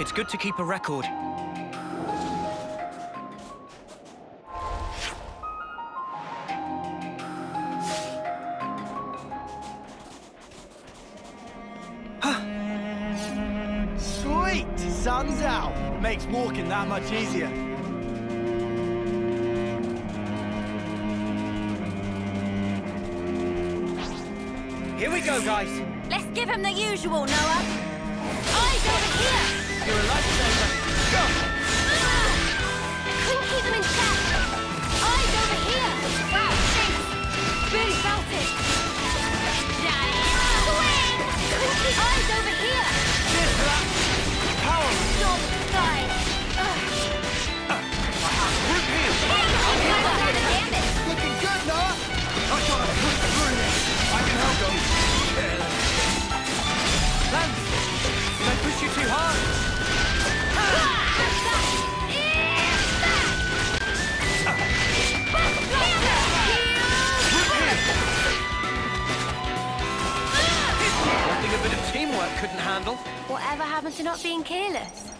It's good to keep a record. Sun's out. Makes walking that much easier. Here we go, guys. Let's give him the usual, Noah. Eyes over here! Couldn't handle. Whatever happened to not being careless?